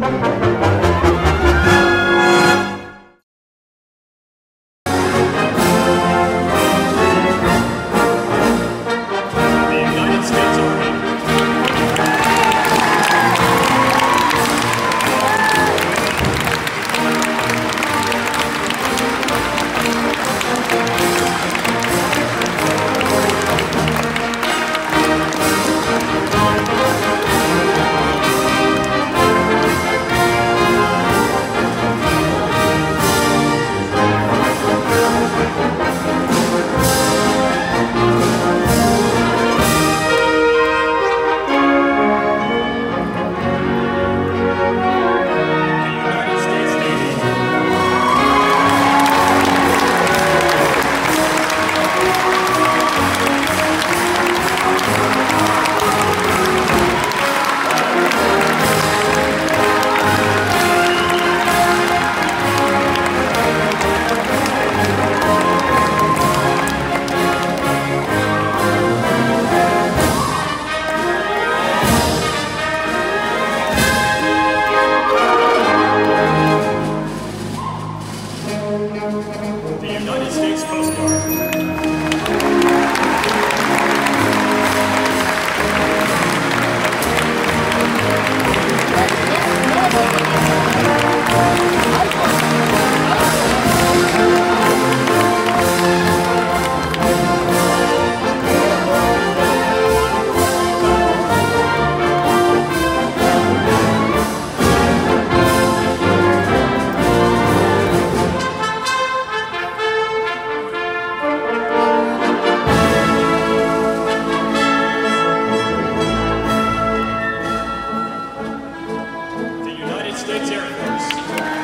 The Thanks, Aaron.